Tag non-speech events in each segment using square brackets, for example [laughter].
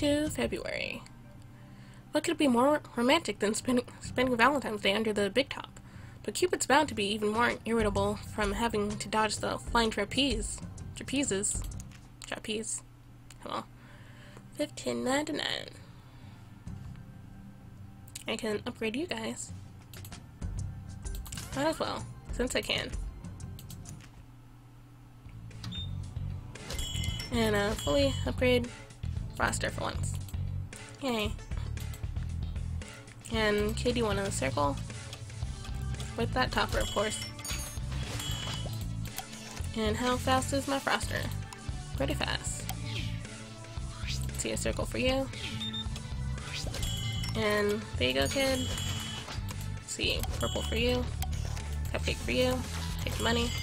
to February. What could be more romantic than spending, spending Valentine's Day under the big top? But Cupid's bound to be even more irritable from having to dodge the flying trapeze. Trapezes. Trapeze. Hello. Fifteen ninety nine. I can upgrade you guys. Might as well, since I can. And uh, fully upgrade Froster for once. Yay. And Katie one in the circle. With that topper, of course. And how fast is my Froster? Pretty fast. See a circle for you. And there you go, kid. See, purple for you. Cupcake for you. Take the money. [laughs]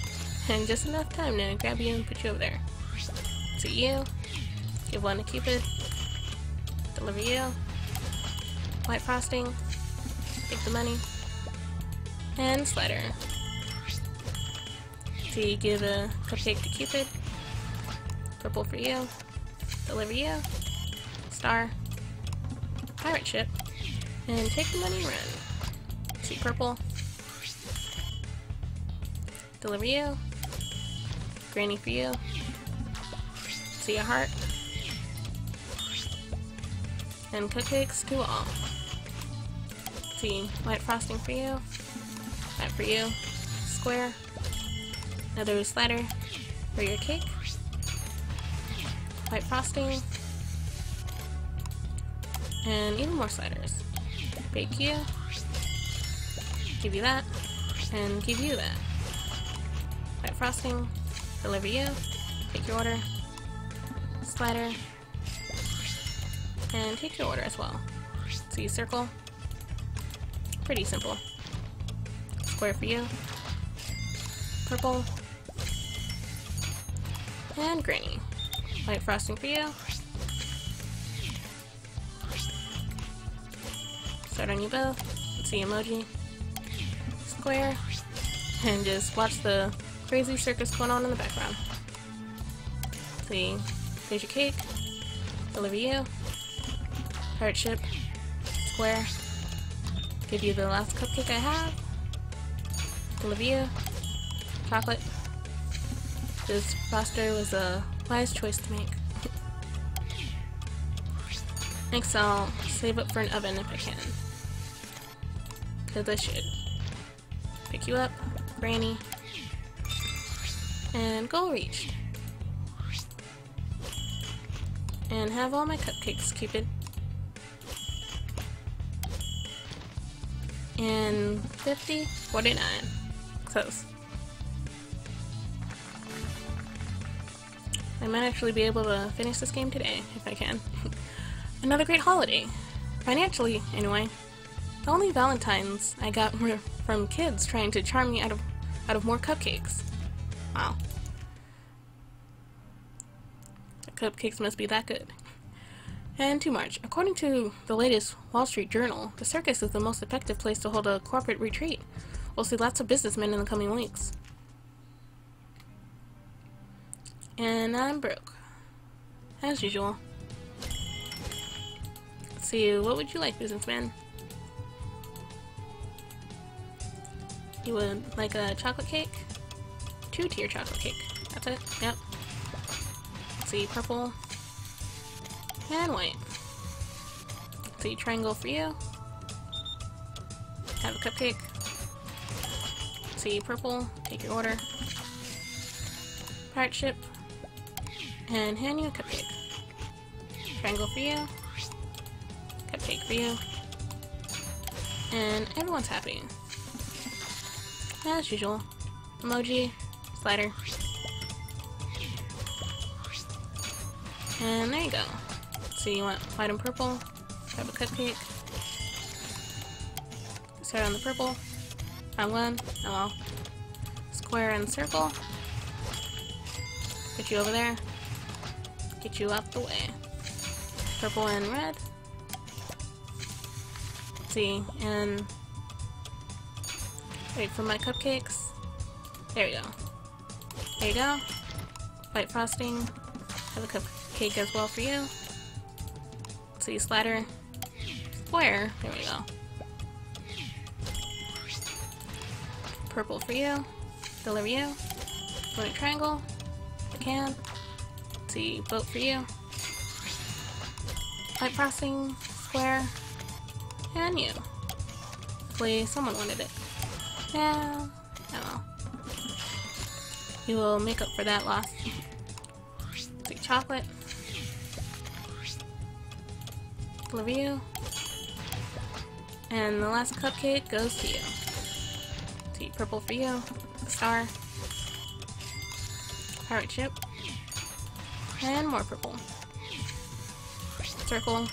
And just enough time to grab you and put you over there. See you. Give one to Cupid. Deliver you. White frosting. Take the money. And slider. See, give a cupcake to Cupid. Purple for you. Deliver you. Star. Pirate ship. And take the money run. See purple. Deliver you. Granny for you. See a heart. And cupcakes to all. See white frosting for you. that for you. Square. Another slider for your cake. White frosting. And even more sliders. Bake you. Give you that. And give you that. White frosting. Deliver you. Take your order. Slider. And take your order as well. See circle. Pretty simple. Square for you. Purple. And granny. Light frosting for you. Start on you both. Let's see emoji. Square. And just watch the crazy circus going on in the background. See, there's your cake. Deliver you. Heart ship. Square. Give you the last cupcake I have. Olivia. Chocolate. This Froster was a wise choice to make. Next I'll save up for an oven if I can. Because I should. Pick you up, Granny. And goal reached. And have all my cupcakes, Cupid. And 50, 49. Close. I might actually be able to finish this game today, if I can. [laughs] Another great holiday. Financially, anyway. The only Valentines I got were from kids trying to charm me out of out of more cupcakes. Wow. The cupcakes must be that good. And to March. According to the latest Wall Street Journal, the circus is the most effective place to hold a corporate retreat. We'll see lots of businessmen in the coming weeks. And I'm broke. As usual. Let's see, what would you like, businessman? You would like a chocolate cake? Two-tier chocolate cake. That's it? Yep. Let's see, purple. And white. See, triangle for you. Have a cupcake. See, purple. Take your order. Pirate ship. And hand you a cupcake. Triangle for you. Cupcake for you. And everyone's happy. As usual. Emoji. Slider. And there you go. So you want white and purple. Grab a cupcake. Start on the purple. Found one. Oh. Square and circle. Get you over there. Get you out the way. Purple and red. Let's see, and wait for my cupcakes. There we go. There you go. White frosting. Have a cupcake as well for you. See slider, square, there we go. Purple for you, deliver you, Going triangle, I can. see, boat for you. Light crossing. square, and you. Hopefully someone wanted it. Yeah, oh You will make up for that loss. See, chocolate. You. And the last cupcake goes to you. See, purple for you. Star. Pirate ship. And more purple. Circle.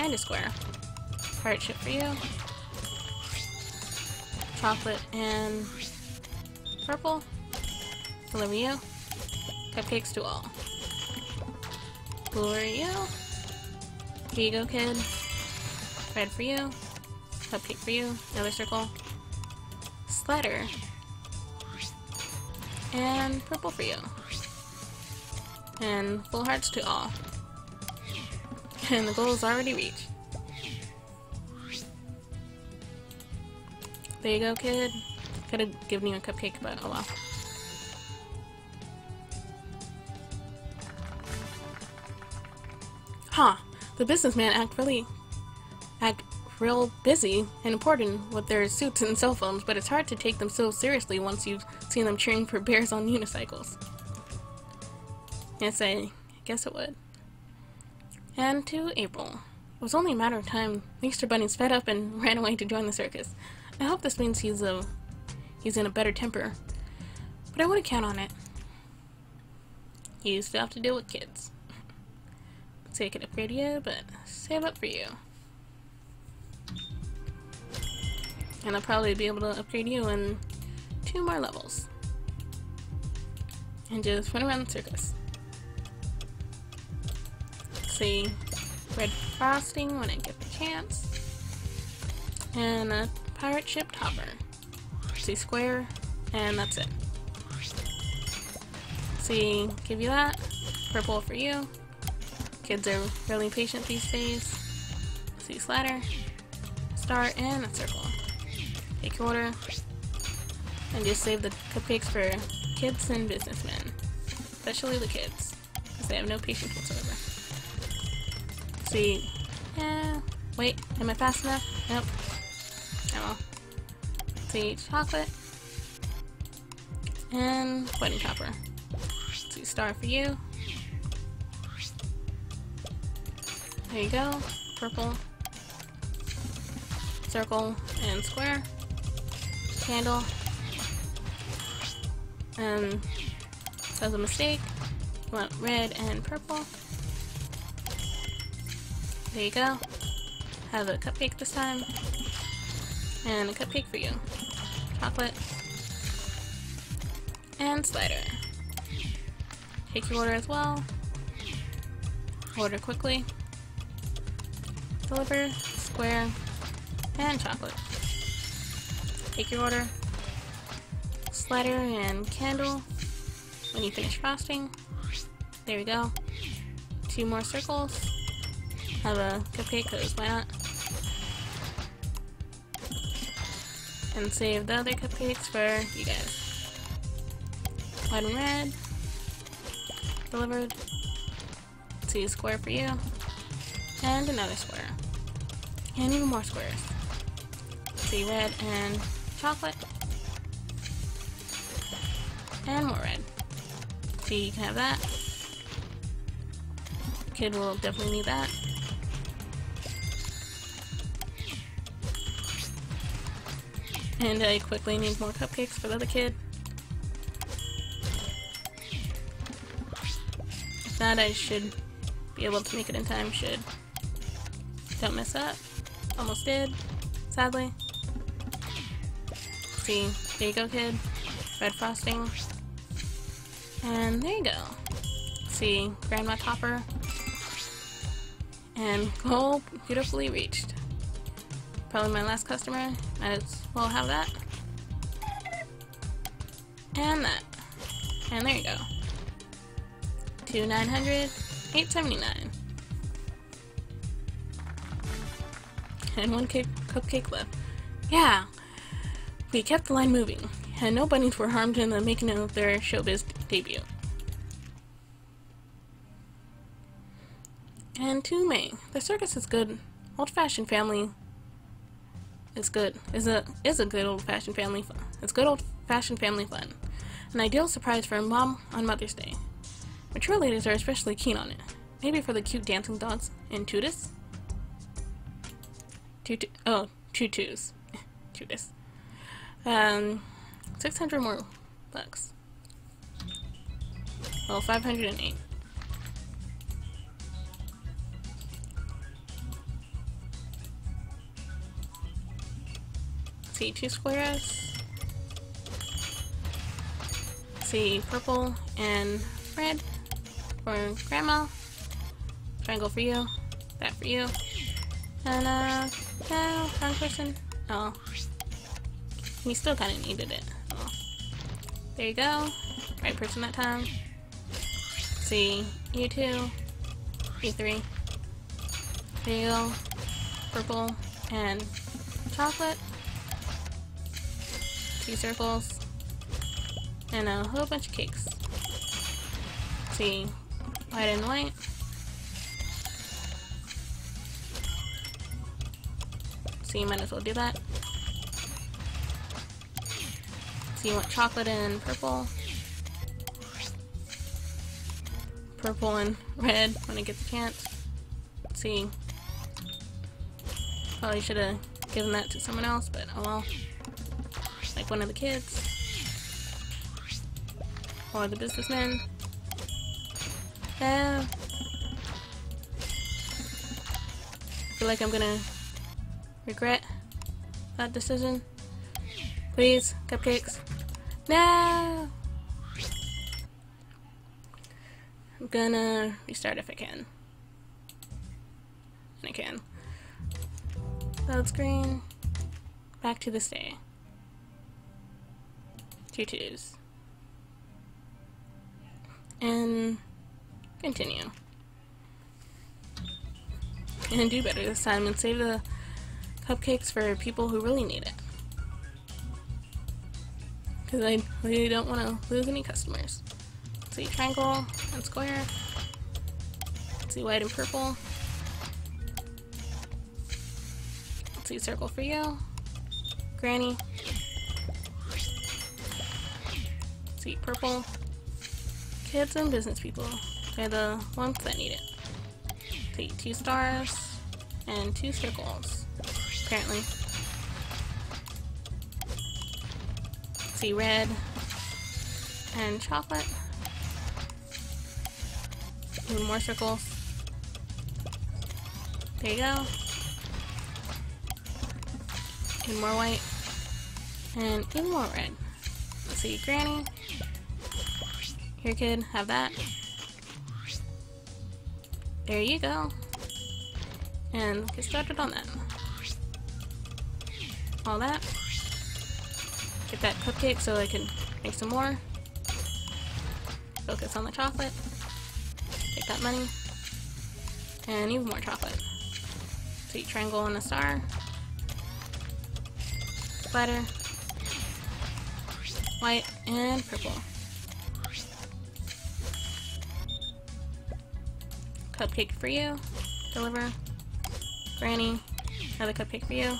And a square. Pirate ship for you. Chocolate and purple. You. Cupcakes to all. You. Here you go, kid. Red for you. Cupcake for you. Another circle. Slider and purple for you. And full hearts to all. And the goal is already reached. There you go, kid. Could have given you a cupcake, but oh well. The businessmen act really act real busy and important with their suits and cell phones, but it's hard to take them so seriously once you've seen them cheering for bears on unicycles. Yes, I guess it would. And to April. It was only a matter of time. The Easter Bunny's fed up and [laughs] ran away to join the circus. I hope this means he's a he's in a better temper. But I wouldn't count on it. You still have to deal with kids. Say I could upgrade you, but save up for you. And I'll probably be able to upgrade you in two more levels. And just run around the circus. See red frosting when I get the chance. And a pirate ship topper. See square, and that's it. See, give you that. Purple for you. Kids are really patient these days. See slider, star, and a circle. Take your order. And just save the cupcakes for kids and businessmen. Especially the kids. Because they have no patience whatsoever. See. Yeah. Wait, am I fast enough? Nope. Oh See, chocolate. And wedding topper. See, star for you. There you go. Purple. Circle and square candle. And that was a mistake. Want red and purple. There you go. Have a cupcake this time. And a cupcake for you. Chocolate. And slider. Take your order as well. Order quickly. Deliver, square, and chocolate. Take your order. Slider and candle. When you finish frosting. There we go. Two more circles. Have a cupcake, because why not? And save the other cupcakes for you guys. And red. Delivered. Two square for you. And another square. And even more squares. See red and chocolate. And more red. So you can have that. Kid will definitely need that. And I quickly need more cupcakes for the other kid. If not, I should be able to make it in time, should. Don't mess up. Almost did, sadly. See, there you go, kid. Red frosting. And there you go. See, Grandma Topper. And goal beautifully reached. Probably my last customer. Might as well have that. And that. And there you go. Two 900, 879. [laughs] and one cake cupcake left. Yeah, we kept the line moving, and no bunnies were harmed in the making of their showbiz debut. And to May, the circus is good. Old-fashioned family is good. Is a is a good old-fashioned family fun. It's good old-fashioned family fun. An ideal surprise for mom on Mother's Day. Mature ladies are especially keen on it. Maybe for the cute dancing dogs and Tutus. Tutu oh, tutus. [laughs] Tutus. Um, 600 more bucks. Well, 508. see two squares. see purple and red for grandma. Triangle for you. That for you. And uh, no, wrong person. Oh, he still kind of needed it. Oh. There you go. Right person that time. see, you two, you three. There you go. Purple and chocolate two circles, and a whole bunch of cakes. Let's see, white and white. So you might as well do that. So you want chocolate and purple. Purple and red when I get the chance. Let's see. Probably should have given that to someone else, but oh well like one of the kids or the businessman. Yeah. I feel like I'm gonna regret that decision. Please, cupcakes. No! I'm gonna restart if I can. And I can. Load screen. Back to this day tutus. And continue. And do better this time and save the cupcakes for people who really need it. Because I really don't want to lose any customers. Let's see triangle and square. Let's see white and purple. Let's see circle for you. Granny. see, purple. Kids and business people. They're the ones that need it. See, two stars and two circles, apparently. See, red and chocolate. Even more circles. There you go. Even more white. And even more red. Let's see, Granny. Here, kid, have that. There you go. And get started on that. All that. Get that cupcake so I can make some more. Focus on the chocolate. Take that money. And even more chocolate. See triangle and a star. Butter. White and purple. Cupcake for you. Deliver. Granny. Another cupcake for you.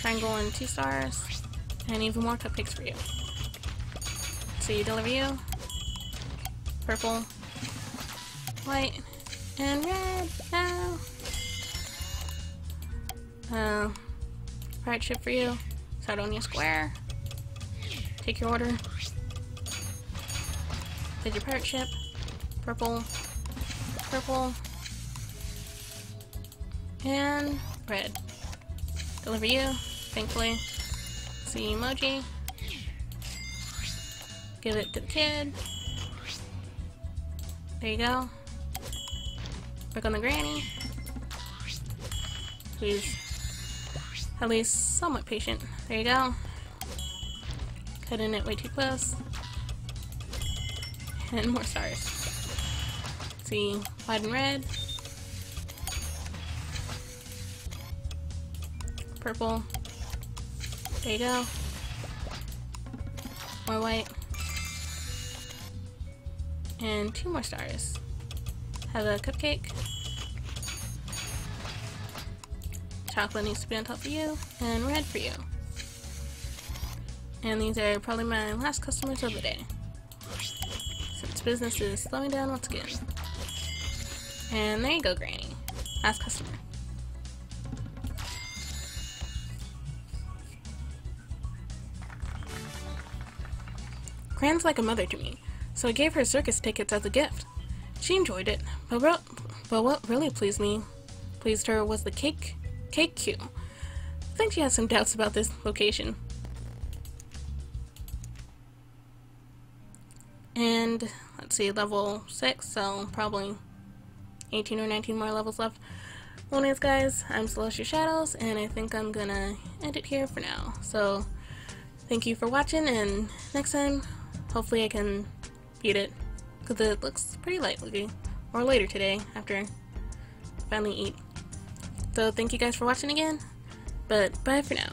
Triangle and two stars. And even more cupcakes for you. So you deliver you. Purple. White. And red. Now. Uh, pirate ship for you. Sardonia Square. Take your order. Did your pirate ship. Purple purple, and red. Deliver you, thankfully. See emoji. Give it to the kid. There you go. Work on the granny. Please. At least somewhat patient. There you go. Cutting it way too close. [laughs] And more stars see white and red. purple. There you go. More white. And two more stars. Have a cupcake. Chocolate needs to be on top of you, and red for you. And these are probably my last customers of the day. Since business is slowing down once again. And there you go, Granny. Last customer. Gran's like a mother to me, so I gave her circus tickets as a gift. She enjoyed it, but, but what really pleased me, pleased her was the cake, cake queue. I think she has some doubts about this location. And let's see, level 6, so probably 18 or 19 more levels left. Well, anyways, guys, I'm Celestial Shadows, and I think I'm gonna end it here for now. So, thank you for watching, and next time, hopefully I can beat it, because it looks pretty light looking. Or later today, after I finally eat. So, thank you guys for watching again, but bye for now.